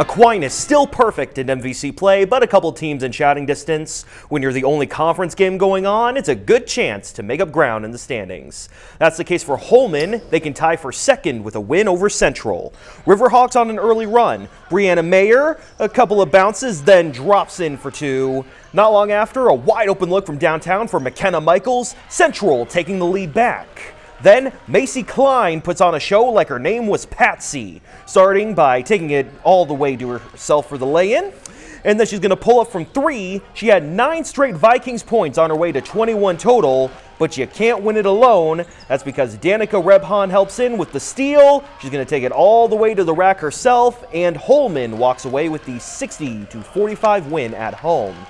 Aquinas still perfect in MVC play, but a couple teams in shouting distance. When you're the only conference game going on, it's a good chance to make up ground in the standings. That's the case for Holmen. They can tie for second with a win over Central. Riverhawks on an early run. Brianna Mayer, a couple of bounces, then drops in for two. Not long after, a wide open look from downtown for McKenna Michaels. Central taking the lead back. Then Macy Klein puts on a show like her name was Patsy, starting by taking it all the way to herself for the lay-in. And then she's going to pull up from three. She had nine straight Vikings points on her way to 21 total, but you can't win it alone. That's because Danica Rebhan helps in with the steal. She's going to take it all the way to the rack herself, and Holmen walks away with the 60 to 45 win at home.